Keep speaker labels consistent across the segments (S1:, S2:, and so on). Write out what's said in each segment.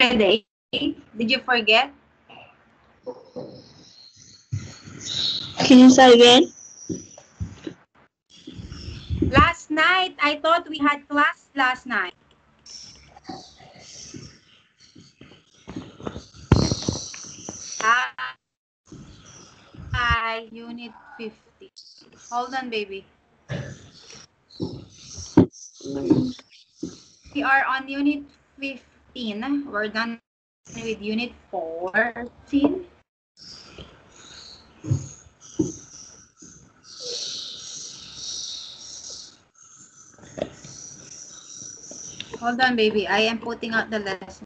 S1: yesterday? Did you forget?
S2: Can you say again?
S1: Last night, I thought we had class last night. Hi, unit 50. Hold on, baby. We are on unit 15. We're done with unit 14. Hold on, baby. I am putting out the lesson.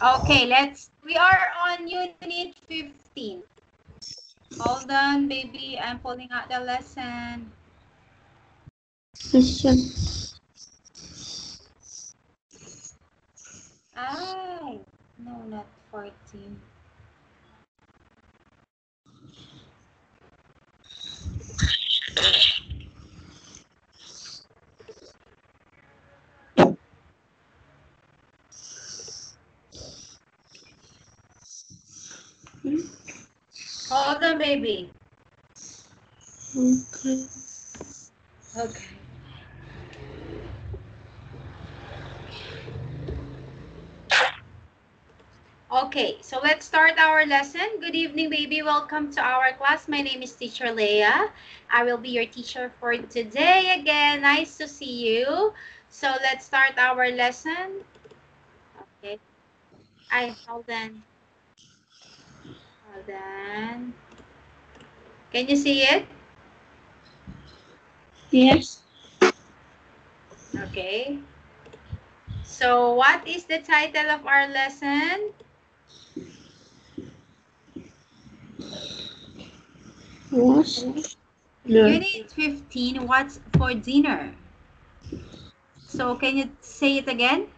S1: Okay, let's. We are on unit 15. Hold on, baby. I'm pulling out the lesson.
S2: Question.
S1: Ay, no, not 14. Hold on, baby.
S2: Okay.
S1: Okay. Okay, so let's start our lesson. Good evening, baby. Welcome to our class. My name is Teacher Leah. I will be your teacher for today again. Nice to see you. So let's start our lesson. Okay. I hold on. Hold on. Can you see it?
S2: Yes.
S1: Okay. So what is the title of our lesson?
S2: No.
S1: Unit 15, what's for dinner? So can you say it again?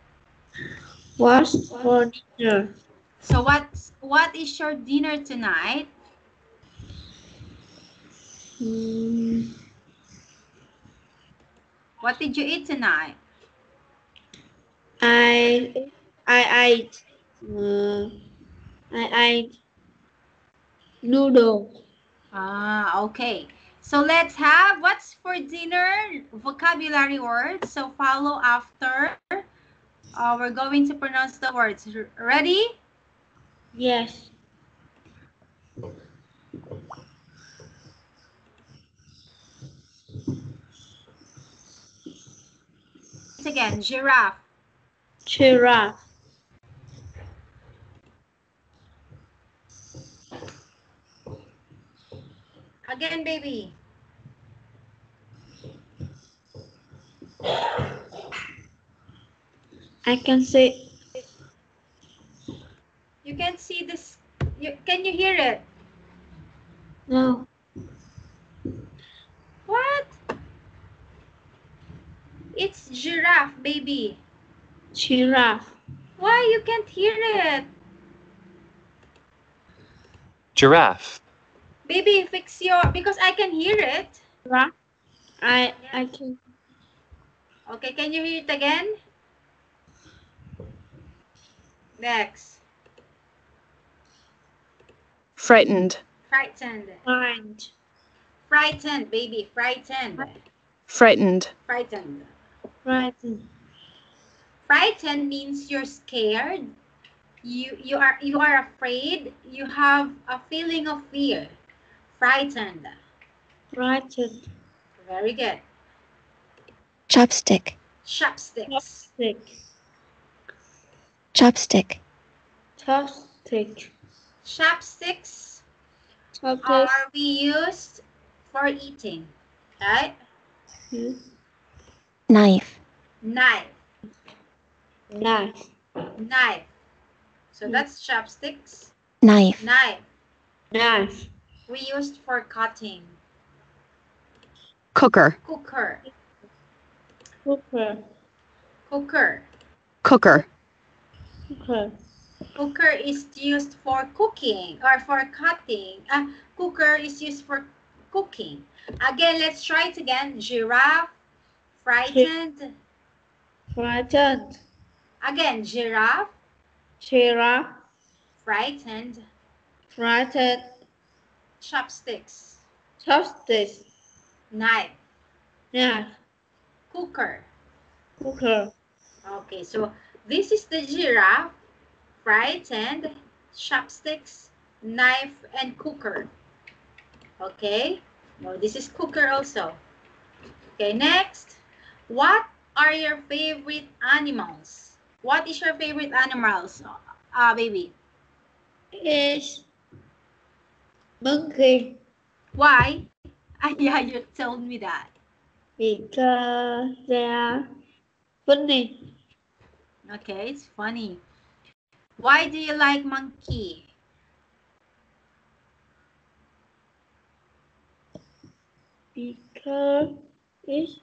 S2: Was for dinner.
S1: So what's what is your dinner tonight?
S2: Hmm.
S1: What did you eat tonight?
S2: I I ate uh, I ate noodle.
S1: Ah, okay. So let's have what's for dinner vocabulary words. So follow after. Uh, we're going to pronounce the words. Ready?
S2: Yes.
S1: Again, giraffe,
S2: Giraffe.
S1: again, baby.
S2: I can say
S1: You can see this. You, can you hear it?
S2: no.
S1: What? It's giraffe, baby.
S2: Giraffe.
S1: Why you can't hear it?
S3: Giraffe.
S1: Baby, fix your because I can hear it.
S2: Giraffe. I I can
S1: Okay, can you hear it again? Next.
S3: Frightened.
S1: Frightened.
S2: find.
S1: Frightened, baby. Frightened.
S3: Frightened.
S1: Frightened.
S2: Frightened.
S1: Frightened means you're scared. You you are you are afraid. You have a feeling of fear. Frightened.
S2: Frightened.
S1: Very good.
S4: chopstick,
S1: Chopsticks.
S2: Stick.
S4: chopstick,
S2: Chopstick.
S1: Chopsticks
S2: Chopstick.
S1: are we used for eating. Okay?
S4: knife,
S1: Knife.
S2: Knife.
S1: Knife. So
S2: Hmm.
S1: that's chopsticks.
S4: knife,
S1: Knife.
S2: Knife.
S1: We used for cutting.
S3: Cooker.
S1: Cooker.
S2: Cooker.
S1: Cooker.
S3: Cooker.
S2: Cooker.
S1: Cooker is used for cooking or for cutting. Uh, cooker is used for cooking. Again, let's try it again. Giraffe, frightened.
S2: Frightened.
S1: Again, giraffe,
S2: Giraffe.
S1: frightened.
S2: Frightened.
S1: Chopsticks,
S2: Chopsticks.
S1: knife,
S2: Knife.
S1: cooker.
S2: Cooker.
S1: Okay, so this is the giraffe, frightened, chopsticks, knife, and cooker. Okay, well, this is cooker also. Okay, next. What are your favorite animals? What is your favorite animals, uh, baby?
S2: Is monkey.
S1: Why? Ah, yeah, you told me that.
S2: Because they are funny.
S1: Okay, it's funny. Why do you like monkey?
S2: Because it's.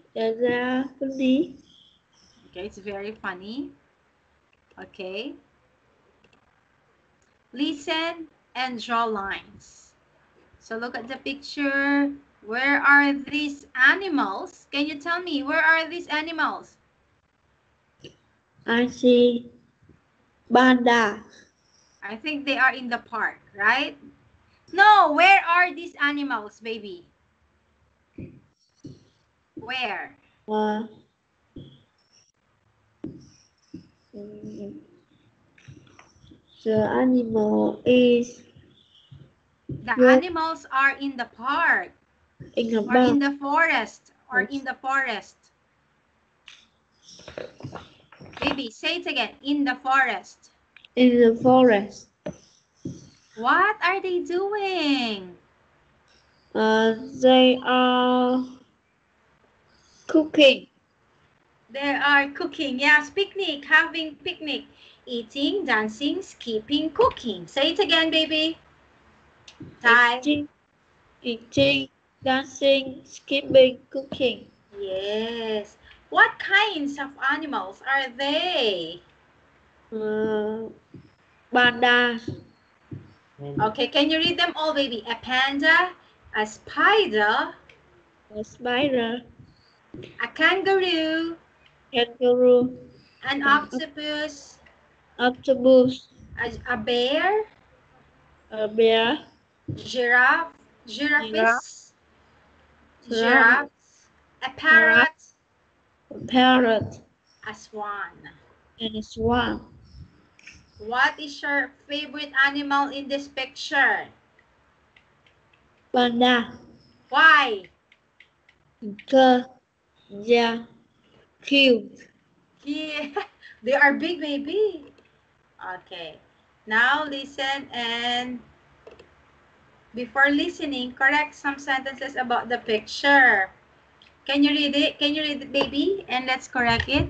S1: Okay, it's very funny. Okay. Listen and draw lines. So look at the picture. Where are these animals? Can you tell me where are these animals?
S2: I see panda.
S1: I think they are in the park, right? No, where are these animals, baby? Where?
S2: Uh, the animal is
S1: The animals are in the park
S2: in a
S1: or in the forest or in the forest. Baby, say it again. In the forest.
S2: In the forest.
S1: What are they doing?
S2: Uh, they are cooking.
S1: They are cooking. Yes, picnic, having picnic, eating, dancing, skipping, cooking. Say it again, baby. Time.
S2: Eating, eating, dancing, skipping, cooking.
S1: Yes. What kinds of animals are they?
S2: Uh, panda,
S1: Okay, can you read them all, baby? A panda, a spider,
S2: a spider,
S1: a kangaroo,
S2: kangaroo,
S1: an octopus,
S2: octopus,
S1: a, a bear,
S2: a bear,
S1: giraffe, giraffes,
S2: Giraffe.
S1: giraffes, a parrot,
S2: parrot,
S1: a swan.
S2: and a swan.
S1: What is your favorite animal in this picture?
S2: Panda,
S1: Why?
S2: because they are cute.
S1: Yeah, they are big, baby. Okay. Now listen and before listening, correct some sentences about the picture. Can you read it? Can you read it, baby? And let's correct it.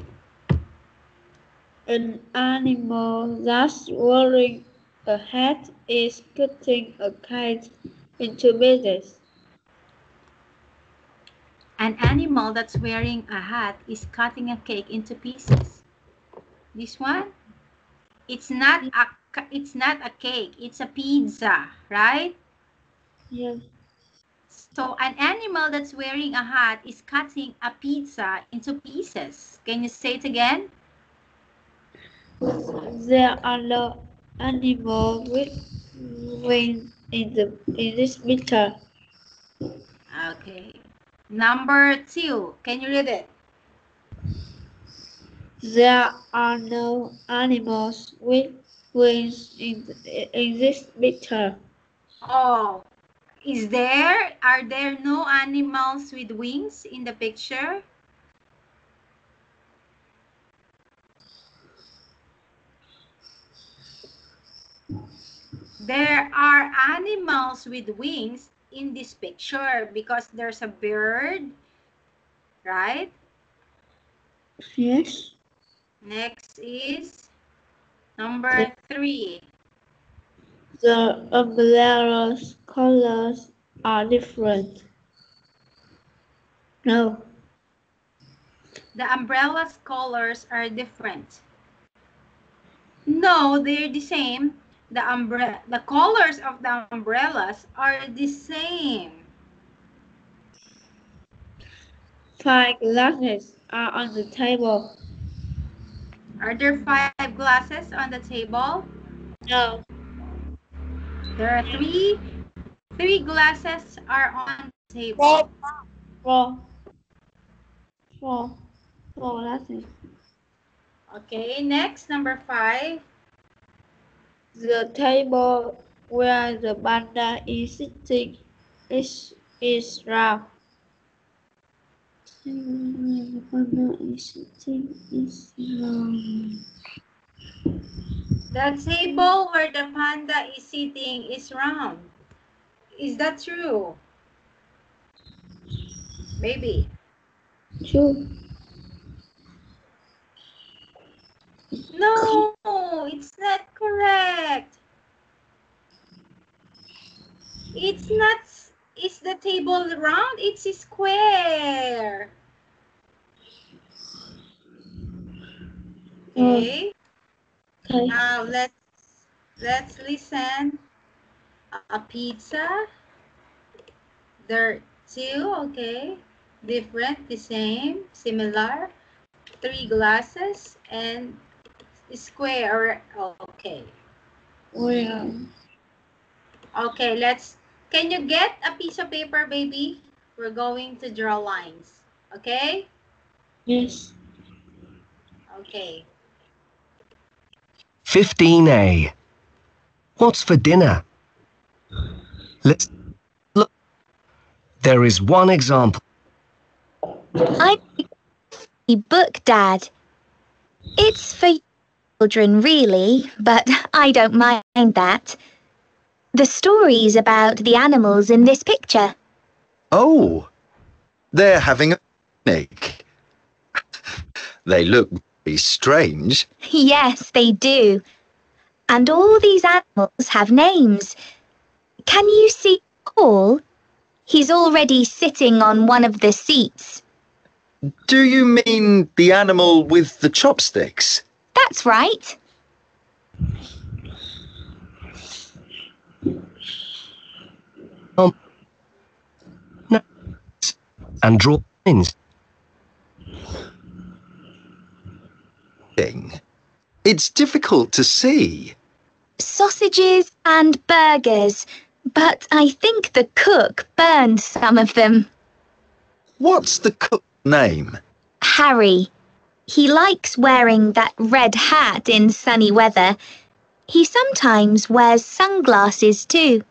S2: An animal that's wearing a hat is cutting a kite into pieces.
S1: An animal that's wearing a hat is cutting a cake into pieces. This one, it's not a it's not a cake. It's a pizza, right?
S2: Yes.
S1: So an animal that's wearing a hat is cutting a pizza into pieces. Can you say it again?
S2: There are no animals with wings in the in this picture.
S1: Okay. Number two. Can you read it?
S2: There are no animals with wings in, in this picture.
S1: Oh, is there, are there no animals with wings in the picture? There are animals with wings in this picture because there's a bird, right?
S2: Yes.
S1: Next is number three.
S2: The umbrella's colors are different. No.
S1: The umbrella's colors are different. No, they're the same. The umbre the colors of the umbrellas are the same.
S2: Five glasses are on the table.
S1: Are there five glasses on the table?
S2: No.
S1: There are three. Three glasses are on the table.
S2: Four. Four. Four. Four glasses.
S1: Okay, next, number five.
S2: The table where the panda is sitting is, is round. The panda is sitting is round.
S1: The table where the panda is sitting is round. Is that true? Maybe.
S2: True.
S1: No, it's not correct. It's not, is the table round? It's square. Oh. Okay,
S2: Okay.
S1: now let's, let's listen. A pizza. There are two, okay. Different, the same, similar. Three glasses and square, okay.
S2: Oh, well,
S1: Okay, let's, can you get a piece of paper, baby? We're going to draw lines, okay?
S2: yes.
S1: Okay.
S4: 15A. What's for dinner? Let's look. There is one example.
S5: I a book, Dad. It's for children, really, but I don't mind that. The story's about the animals in this picture.
S6: Oh, they're having a picnic. they look very strange.
S5: Yes, they do. And all these animals have names. Can you see Paul? He's already sitting on one of the seats.
S6: Do you mean the animal with the chopsticks?
S5: That's right.
S4: Um, and draw lines.
S6: Thing. It's difficult to see.
S5: Sausages and burgers, but I think the cook burned some of them.
S6: What's the cook's name?
S5: Harry. He likes wearing that red hat in sunny weather. He sometimes wears sunglasses too.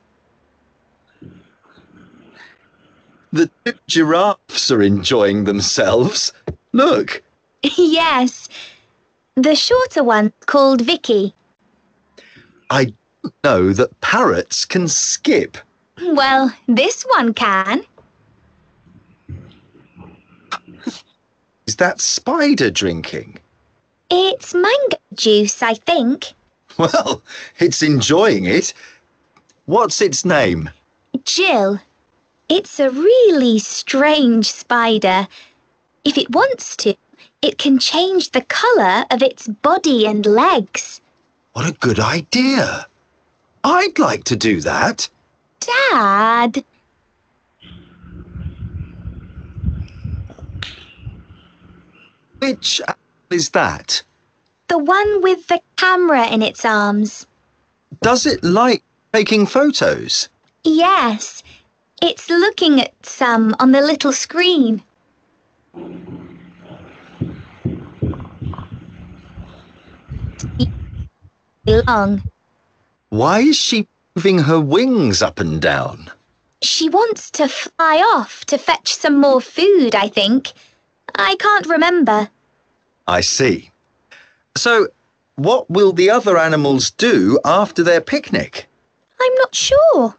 S6: The two giraffes are enjoying themselves. Look,
S5: yes. The shorter one called Vicky.
S6: I know that parrots can skip.
S5: Well, this one can.
S6: Is that spider drinking?
S5: It's mango juice, I think.
S6: Well, it's enjoying it. What's its name?
S5: Jill. It's a really strange spider. If it wants to, it can change the colour of its body and legs.
S6: What a good idea. I'd like to do that.
S5: Dad!
S6: Which animal is that?
S5: The one with the camera in its arms.
S6: Does it like taking photos?
S5: Yes, it's looking at some on the little screen. Long.
S6: Why is she moving her wings up and down?
S5: She wants to fly off to fetch some more food, I think. I can't remember.
S6: I see. So, what will the other animals do after their picnic?
S5: I'm not sure.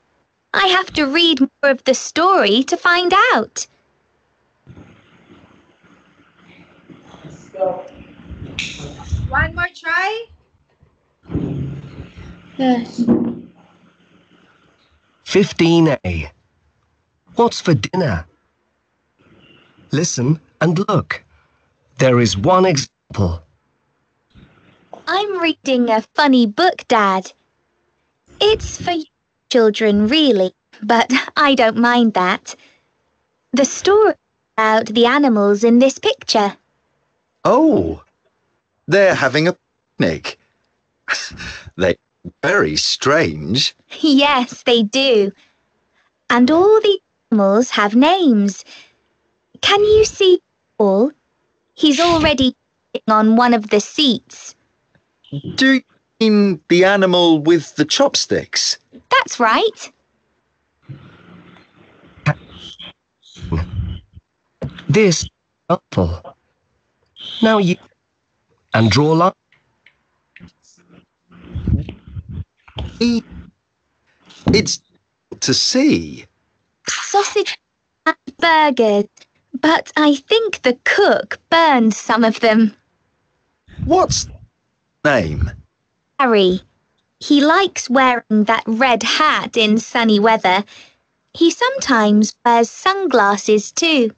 S5: I have to read more of the story to find out.
S1: One more try.
S2: Yes.
S4: 15a. What's for dinner? Listen and look. There is one example.
S5: I'm reading a funny book, Dad. It's for children, really, but I don't mind that. The story about the animals in this picture.
S6: Oh, they're having a picnic. They're very strange.
S5: Yes, they do. And all the animals have names. Can you see Paul? He's already sitting on one of the seats.
S6: Do you mean the animal with the chopsticks?
S5: That's right.
S4: This example. Now you and draw line.
S6: E- It's to see.
S5: Sausage and burgers. But I think the cook burned some of them.
S6: What's name?
S5: Harry. He likes wearing that red hat in sunny weather. He sometimes wears sunglasses too.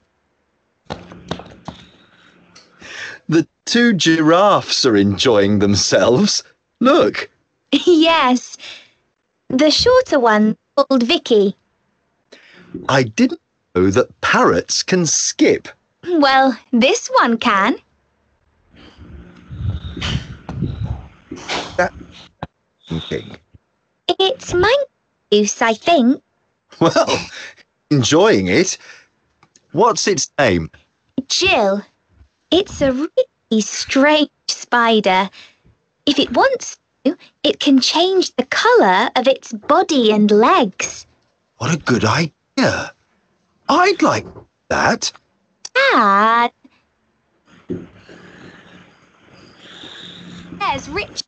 S6: The two giraffes are enjoying themselves. Look,
S5: yes. The shorter one called Vicky.
S6: I didn't know that parrots can skip.
S5: Well, this one can.
S6: Thinking.
S5: It's my juice, I think.
S6: Well, enjoying it. What's its name?
S5: Jill. It's a really strange spider. If it wants it can change the colour of its body and legs.
S6: What a good idea. I'd like that.
S5: Dad. There's Rich.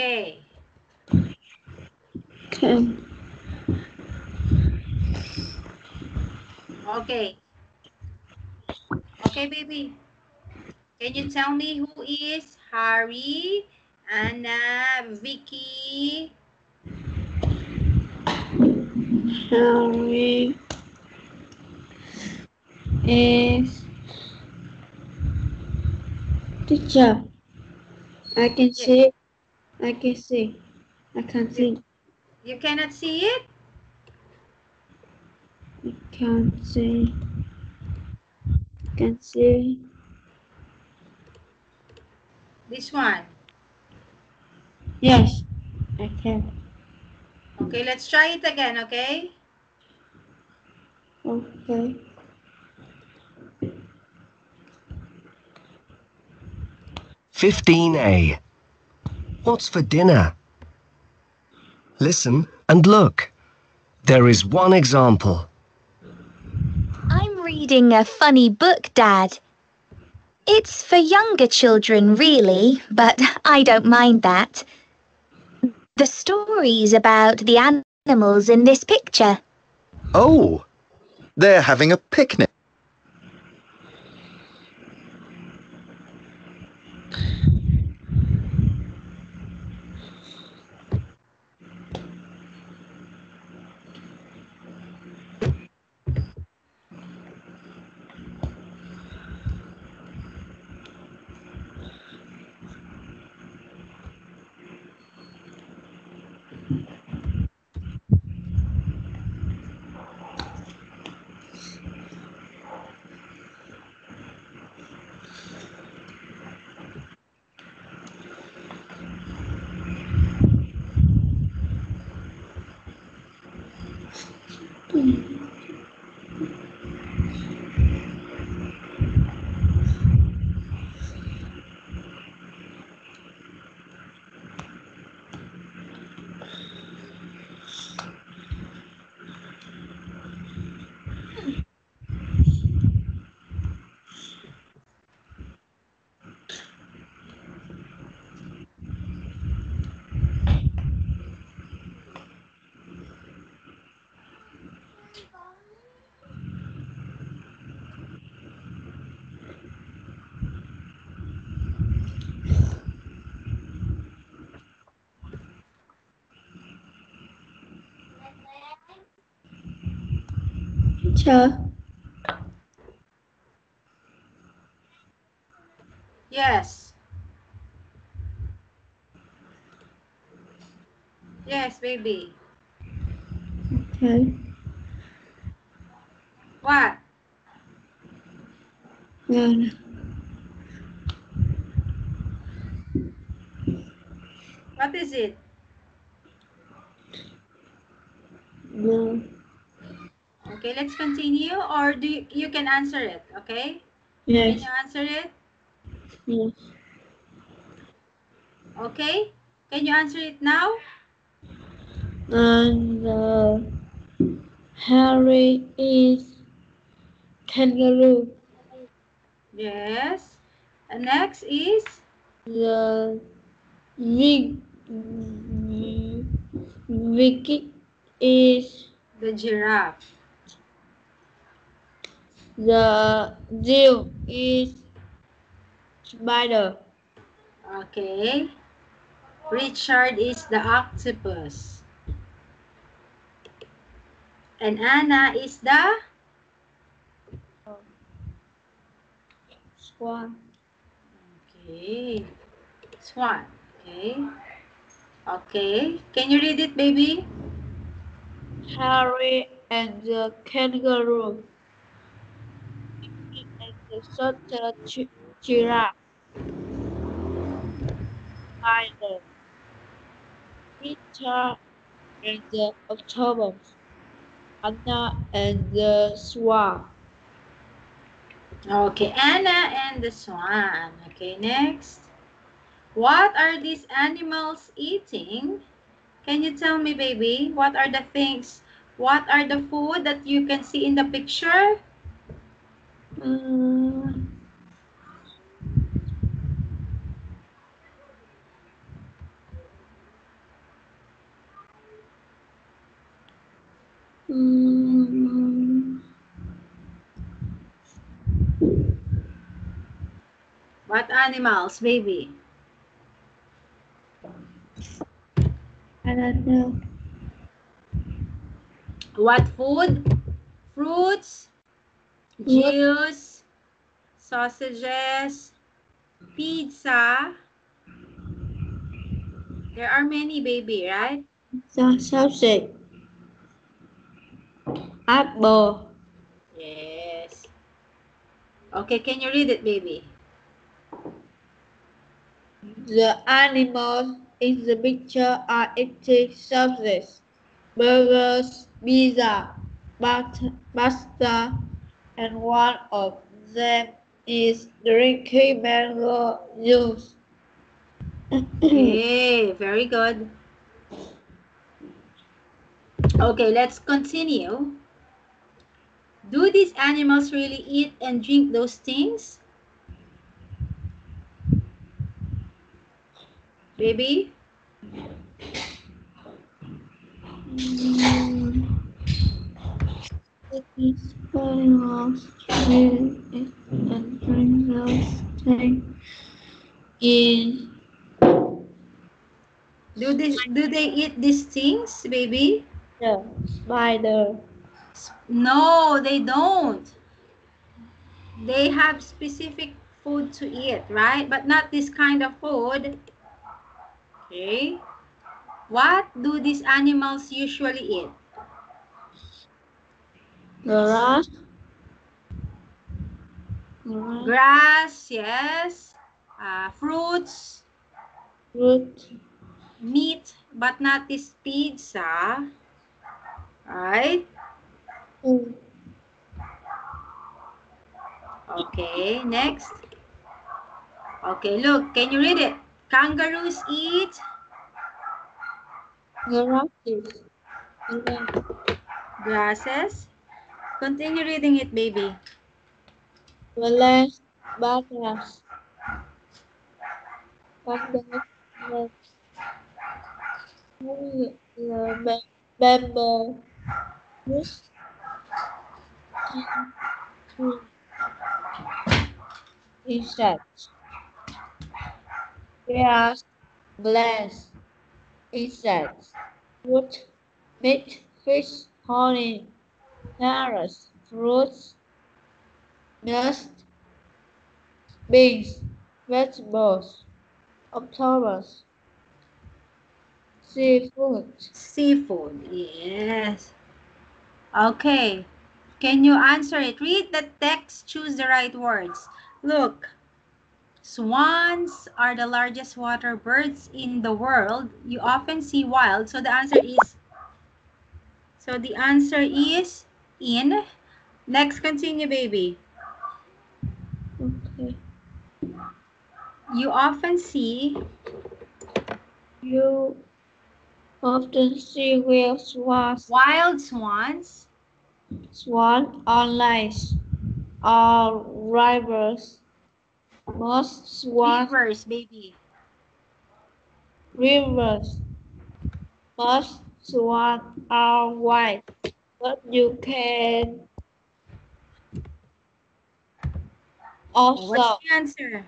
S1: Okay.
S2: Okay.
S1: Okay. Okay, baby. Can you tell me who is Harry, Anna, Vicky?
S2: Harry is teacher. I can see. I can see. I can't see.
S1: You cannot see it?
S2: I can't see. Can see.
S1: This one.
S2: Yes, I can.
S1: Okay, let's try it again, okay?
S2: Okay.
S4: Fifteen A. What's for dinner? Listen and look. There is one example.
S5: I'm reading a funny book, Dad. It's for younger children, really, but I don't mind that. The story's about the animals in this picture.
S6: Oh, they're having a picnic.
S2: Teacher,
S1: Yes. Yes, baby.
S2: okay.
S1: What?
S2: One,
S1: What is it?
S2: no,
S1: Okay, let's continue or do you, you can answer it, okay?
S2: Yes.
S1: Can you answer it?
S2: yes.
S1: Okay? Can you answer it now?
S2: And uh, Harry is kangaroo.
S1: Yes. And next is
S2: The Vic, Vicky is
S1: the giraffe.
S2: The Jill is spider.
S1: Okay. Richard is the octopus. And Anna is the
S2: Swan.
S1: Okay. Swan. Okay. Okay. Can you read it, baby?
S2: Harry and the kangaroo. The gi- giraffe. Spider. Richard and the octopus. Anna and the swan.
S1: Okay. Anna and the swan. Okay, next. What are these animals eating? Can you tell me, baby? What are the things? What are the food that you can see in the picture?
S2: Mm,
S1: What animals, baby?
S2: I don't know.
S1: What food? Fruits, juice, sausages, pizza. There are many, baby, right?
S2: The sausage. Apple.
S1: Yes. Okay, can you read it, baby?
S2: The animals in the picture are eating sausages, burgers, pizza, pasta, and one of them is drinking mango juice.
S1: Okay, very good. Okay, let's continue. Do these animals really eat and drink those things? Baby?
S2: These animals will eat and drink those things in
S1: Do they, do they eat these things, baby?
S2: the spider.
S1: No, they don't. They have specific food to eat, right? But not this kind of food. Okay. What do these animals usually eat?
S2: Grass. Grass.
S1: Yes. Uh, fruits,
S2: Fruit.
S1: meat, but not this pizza. Right?
S2: Mm.
S1: Okay, next. Okay, look, can you read it? Kangaroos eat
S2: Grasses.
S1: Grasses. Continue reading it, baby.
S2: Bananas. The bamboo. Insects. Grass. Glass. Insects. Wood. Meat. Fish. Honey. Carrots. fruits, nuts, beans, vegetables, octopus, seafood,
S1: Seafood. Yes. Okay. Can you answer it? Read the text, choose the right words. Look. Swans are the largest water birds in the world. You often see wild. So the answer is So the answer is in. Next continue baby.
S2: okay.
S1: You often see
S2: You often see wild swans,
S1: wild swans
S2: swan on lakes or rivers. Most swans
S1: rivers baby.
S2: rivers. Most swans are white, but you can also
S1: What's the answer?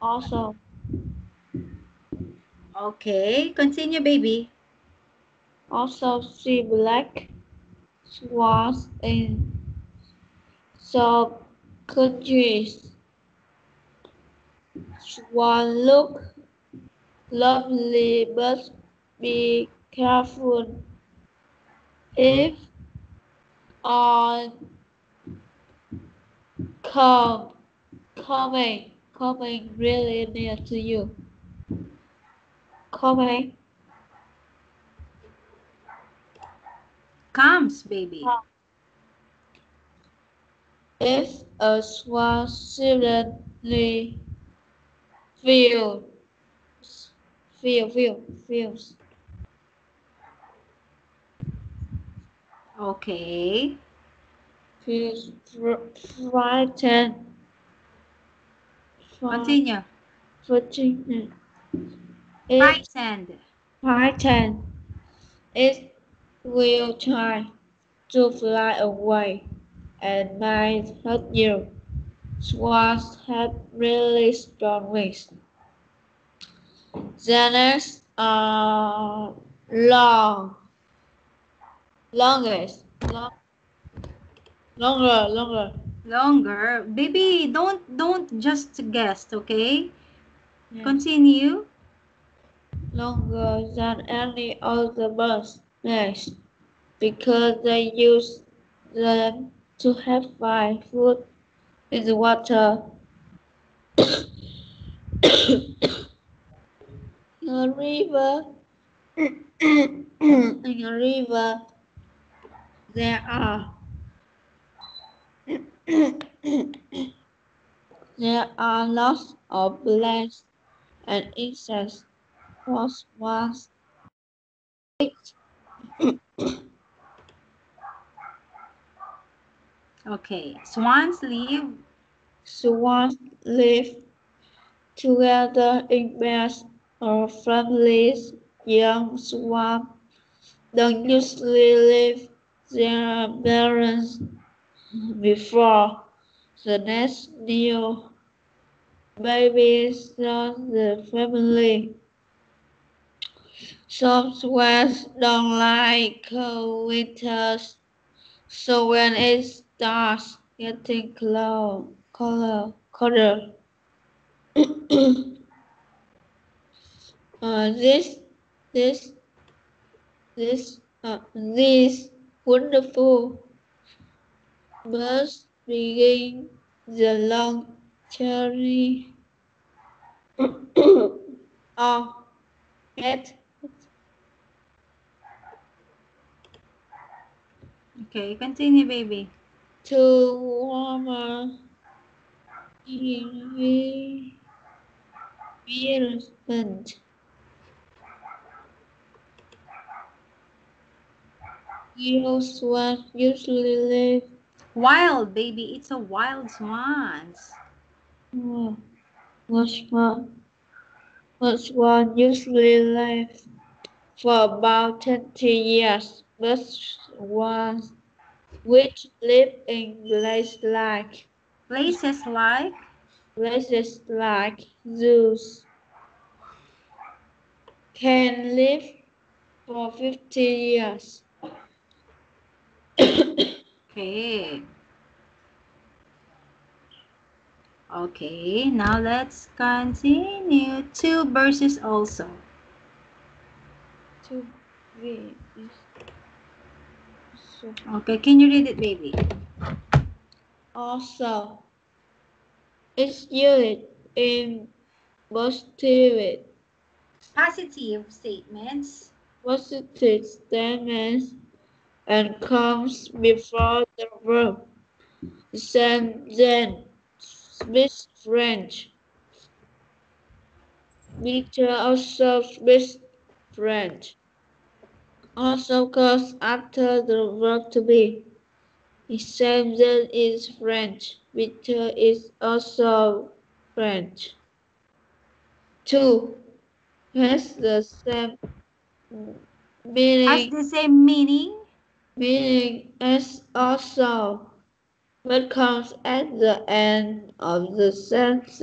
S2: also
S1: Okay, continue baby.
S2: also see black swans in some countries. Swan look lovely, but be careful if on come coming coming really near to you. Coming
S1: Comes baby.
S2: Come. If a swan suddenly feels, feel, feel, feels,
S1: Okay.
S2: feels fr- frightened, fri-
S1: Continue.
S2: it
S1: Frightened.
S2: frightened, it will try to fly away and might hurt you. Swans have really strong wings. Necks are long, longest, long, longer, longer.
S1: Longer. Baby, don't don't just guess, okay?
S2: Yeah.
S1: Continue.
S2: longer than any other birds' necks because they use them to have find food the water. a river in a river there are there are lots of plants and insects was was
S1: Okay. Swans live.
S2: swans live together in pairs or families. Young swans don't usually leave their parents before the next new babies join the family. Some swans don't like cold winters, so when it starts getting cold, colder, colder, uh, this, this, this, uh, these wonderful birds begin the long journey of get
S1: Okay, continue, baby.
S2: To warmer environment. Yellow swans usually live
S1: Wild, baby. It's a wild swans.
S2: Oh, Which one? Usually live for about 20 years, but ones which live in places like
S1: Places like
S2: places like zoos can live for 50 years.
S1: Okay. Okay, now let's continue. Two verses also.
S2: To be is
S1: Okay, can you read it, baby?
S2: also it's used in positive
S1: Positive statements.
S2: positive statements and comes before the verb. Then, then speaks French. Victor also speaks French. Also comes after the verb to be. The Example is French. Victor is also French. Two has the same meaning.
S1: Has the same meaning.
S2: meaning as also, but comes at the end of the sentence.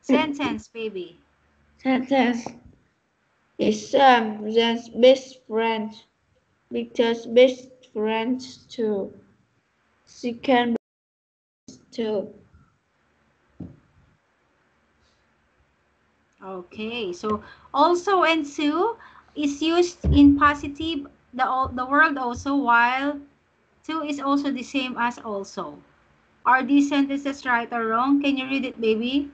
S1: Sentence, baby.
S2: Sentence is Sam Jan's best friend. Victor's best friend too. She can be too.
S1: Okay, so also and to is used in positive the the word also while to is also the same as also. Are these sentences right or wrong? Can you read it, baby?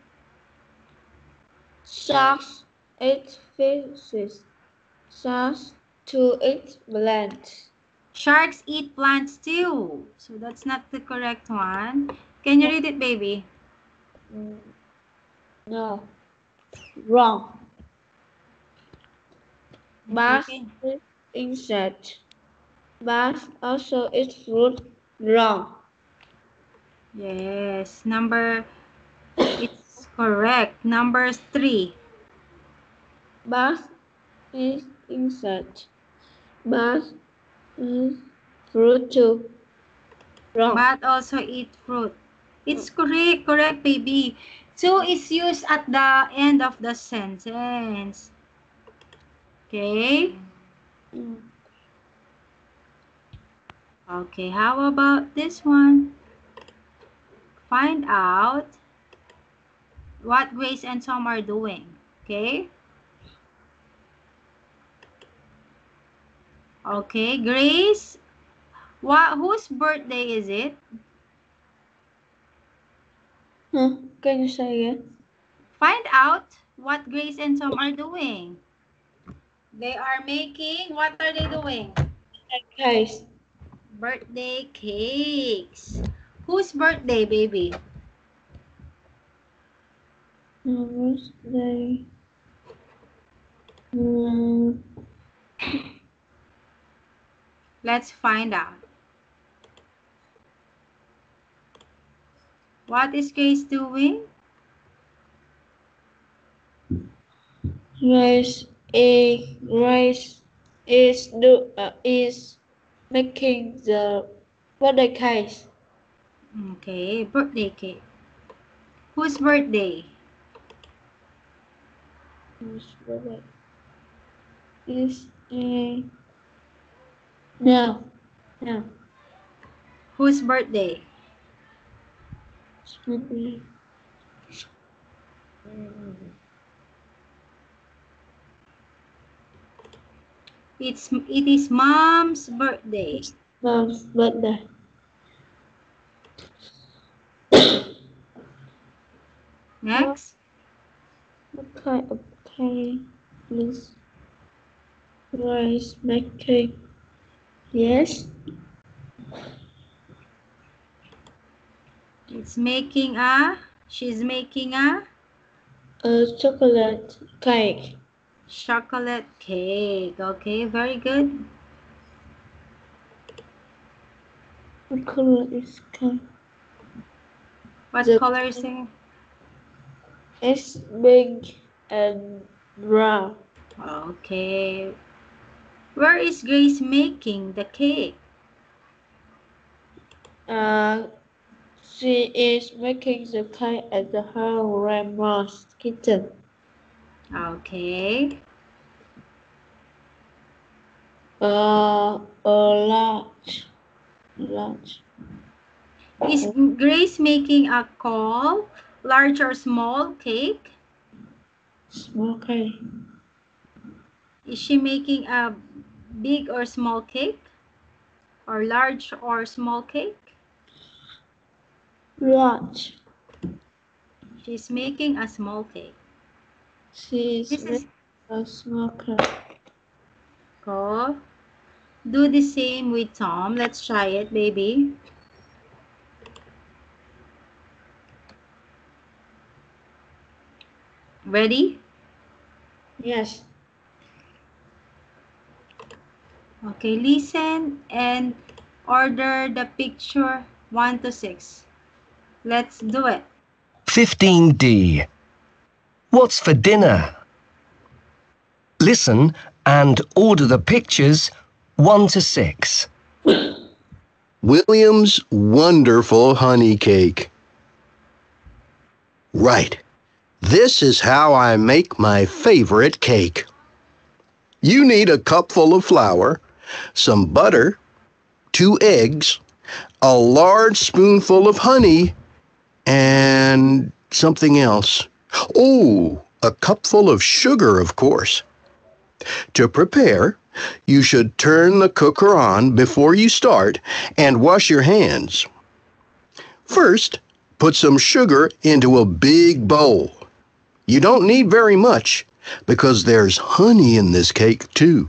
S2: Sharks eat fishes. Sharks to eat plants.
S1: Sharks eat plants too. So that's not the correct one. Can you read it, baby?
S2: Mm, No. Wrong. Bass
S1: Okay.
S2: eat insect. Bass also eat fruit. Wrong.
S1: Yes. Number it's correct. Number three.
S2: Bass is insect. Bass is fruit too. Wrong.
S1: But also eat fruit. It's correct, correct, baby. To is used at the end of the sentence. Okay.
S2: Mm.
S1: Okay, how about this one? Find out what Grace and Tom are doing. Okay. Okay, Grace. What, whose birthday is it?
S2: Huh, Can you say it?
S1: Find out what Grace and Tom are doing. They are making, what are they doing?
S2: Case.
S1: Birthday cakes. Whose birthday, baby?
S2: Whose day? Mm,
S1: Let's find out. What is Grace doing?
S2: Grace is Grace is do uh, is making the birthday cake.
S1: Okay, birthday cake. Whose birthday?
S2: Whose birthday? Is a no no
S1: Whose birthday?
S2: it's birthday.
S1: It's it is mom's birthday.
S2: Mom's birthday.
S1: Next.
S2: Okay, kind of cake is Grace making? Yes.
S1: It's making a she's making a
S2: A chocolate cake.
S1: chocolate cake. Okay, very good.
S2: What color is cake?
S1: What
S2: The-
S1: color is it?
S2: It's big and brown.
S1: Okay. Where is Grace making the cake?
S2: Uh, she is making the cake at the her grandma's kitchen.
S1: Okay.
S2: Uh, a large Large.
S1: Is Grace making a call? Large or small cake?
S2: Small cake.
S1: Is she making a big or small cake? Or large or small cake?
S2: Large.
S1: She's making a small cake.
S2: She is
S1: This is
S2: making a small cake.
S1: go. Do the same with Tom. Let's try it, baby. Ready?
S2: Yes.
S1: Okay, listen and order the picture 1 to 6. Let's do it.
S4: 15D. What's for dinner? Listen and order the pictures 1 to 6.
S7: William's wonderful honey cake. Right. This is how I make my favorite cake. You need a cupful of flour, some butter, two eggs, a large spoonful of honey, and something else. Oh, a cupful of sugar, of course. To prepare, you should turn the cooker on before you start and wash your hands. First, put some sugar into a big bowl. You don't need very much because there's honey in this cake too.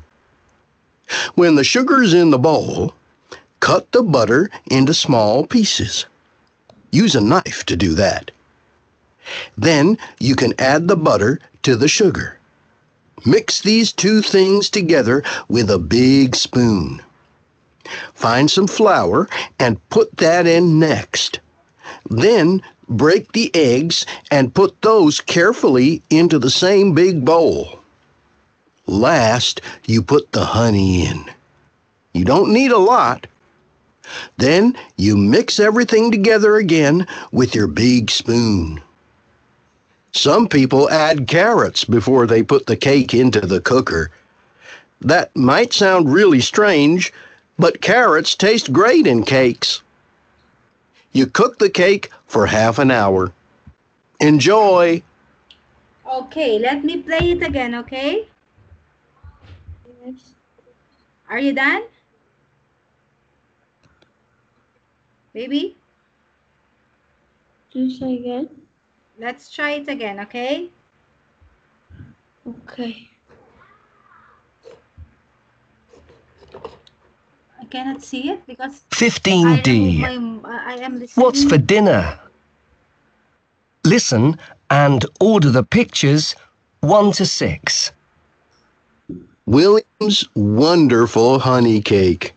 S7: When the sugar's in the bowl, cut the butter into small pieces. Use a knife to do that. Then you can add the butter to the sugar. Mix these two things together with a big spoon. Find some flour and put that in next. Then break the eggs and put those carefully into the same big bowl. Last, you put the honey in. You don't need a lot. Then you mix everything together again with your big spoon. Some people add carrots before they put the cake into the cooker. That might sound really strange, but carrots taste great in cakes. You cook the cake for half an hour. Enjoy!
S1: Okay, let me play it again, okay?
S2: Yes.
S1: Are you done? Baby,
S2: Do say again.
S1: let's try it again, okay?
S2: Okay.
S1: I cannot see it because
S4: 15D.
S1: am- I.
S4: What's for dinner? Listen and order the pictures 1 to 6.
S7: William's wonderful honey cake.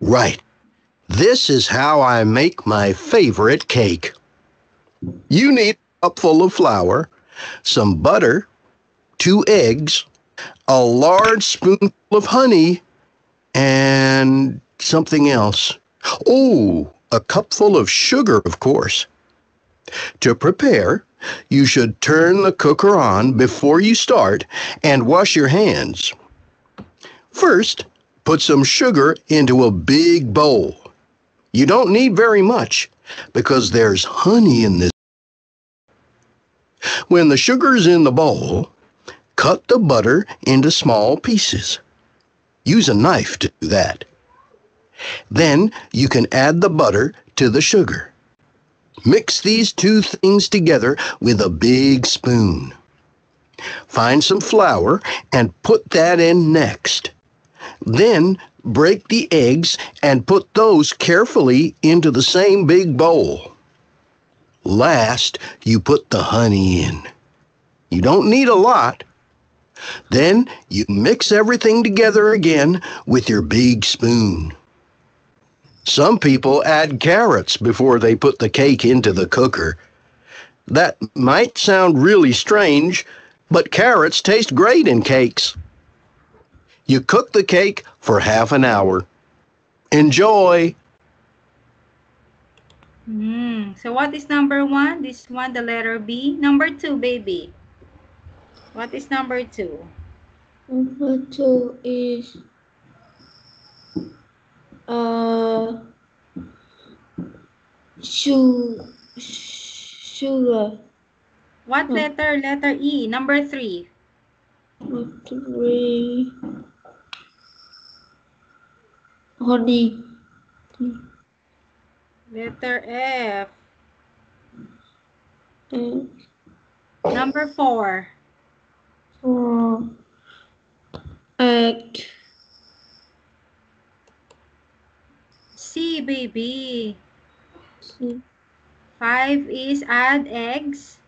S7: Right. This is how I make my favorite cake. You need a cupful of flour, some butter, two eggs, a large spoonful of honey, and something else. Oh, a cupful of sugar, of course. To prepare, you should turn the cooker on before you start and wash your hands. First, put some sugar into a big bowl. You don't need very much because there's honey in this. When the sugar's in the bowl, cut the butter into small pieces. Use a knife to do that. Then you can add the butter to the sugar. Mix these two things together with a big spoon. Find some flour and put that in next. Then break the eggs and put those carefully into the same big bowl. Last, you put the honey in. You don't need a lot. Then you mix everything together again with your big spoon. Some people add carrots before they put the cake into the cooker. That might sound really strange, but carrots taste great in cakes. You cook the cake for half an hour. Enjoy!
S1: Mm, so what is number one? This one, the letter B. Number two, baby. What is number two?
S2: Number two is Uh, su- sugar.
S1: What
S2: Hmm.
S1: letter? Letter E. Number three.
S2: Three. Honey.
S1: Letter F.
S2: Uh,
S1: Number four.
S2: four. Egg.
S1: C, baby.
S2: six,
S1: Five is add eggs.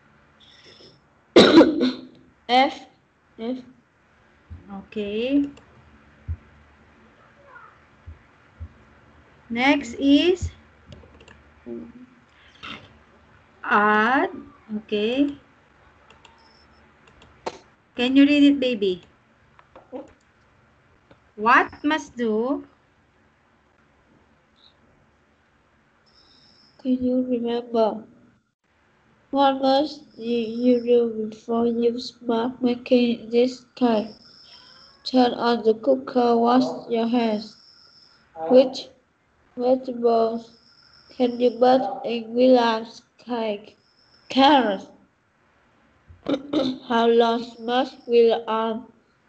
S2: F. F.
S1: Okay. Next is add. Okay. Can you read it, baby? What must do?
S2: Can you remember? What must you do before you start making this cake? Turn on the cooker, wash your hands. Which vegetables can you put in William's cake? Carrots. How long must William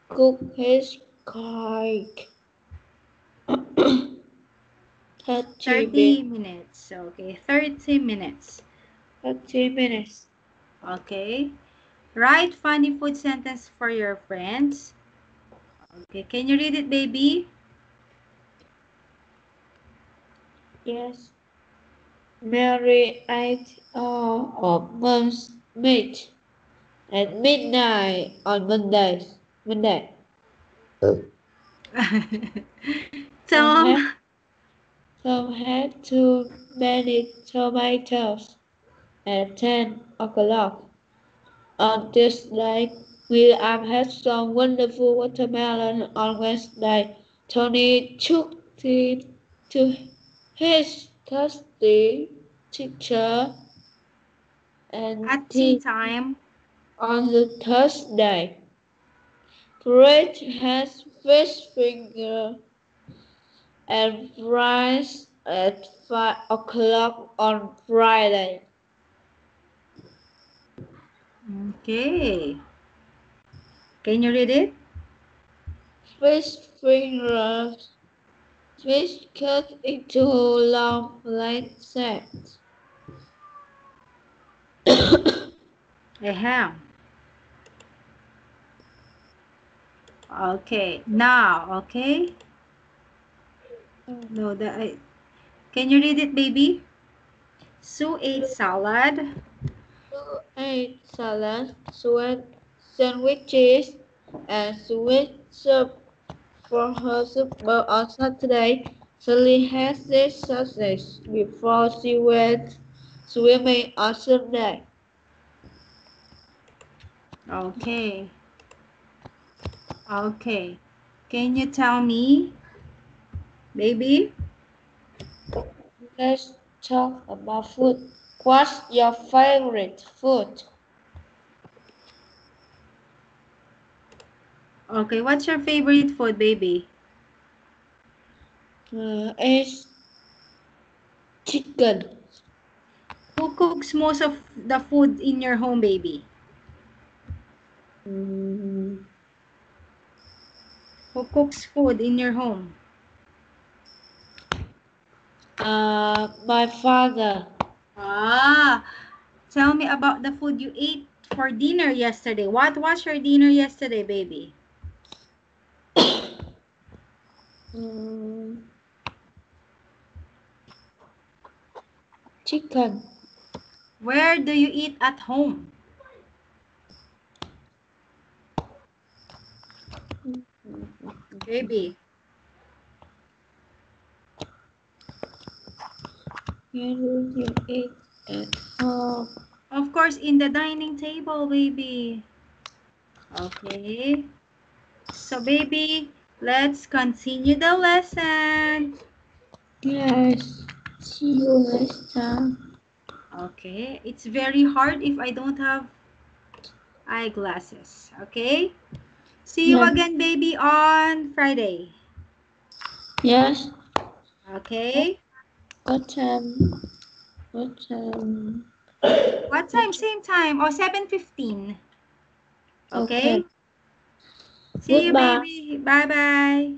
S2: cook his cake? 30
S1: 30 minutes. Okay, 30 minutes.
S2: 30 minutes.
S1: Okay. Write funny food sentence for your friends. Okay, can you read it, baby?
S2: Yes. Mary ate all uh, of Mom's meat at midnight on Monday. Monday.
S1: Tom,
S2: Tom had too many tomatoes at 10 o'clock. On this Tuesday, William had some wonderful watermelon on Wednesday. Tony took it to his thirsty teacher and
S1: at
S2: tea
S1: tea time.
S2: on the Thursday. Fred has fish finger and fries at five o'clock on Friday.
S1: Okay. Can you read it?
S2: Fish fingers, fish cut into long flat sets.
S1: Ahem. Okay. Now, okay. No, the I, can you read it, baby? Sue ate salad.
S2: Two ate salad, sweet sandwiches, and sweet soup for her supper uh, on Saturday. Sally had this sausage before she went swimming on Sunday.
S1: Okay. Okay. Can you tell me, baby?
S2: Let's talk about food. What's your favorite food?
S1: Okay, what's your favorite food, baby?
S2: Uh, it's chicken.
S1: Who cooks most of the food in your home, baby?
S2: Mm,
S1: Who cooks food in your home?
S2: Uh, my father.
S1: Ah, tell me about the food you ate for dinner yesterday. What was your dinner yesterday, baby?
S2: Mm, chicken.
S1: Where do you eat at home? Baby,
S2: Where you eat at home?
S1: of course, in the dining table, baby. Okay. So, baby, let's continue the lesson.
S2: Yes. See you next time.
S1: Okay, it's very hard if I don't have eyeglasses. Okay? See you
S2: Yeah.
S1: again, baby, on Friday.
S2: Yes.
S1: Okay?
S2: What time? What time?
S1: What time? Same time. Oh, 7.15. Okay?
S2: Okay.
S1: See you, baby. Bye-bye.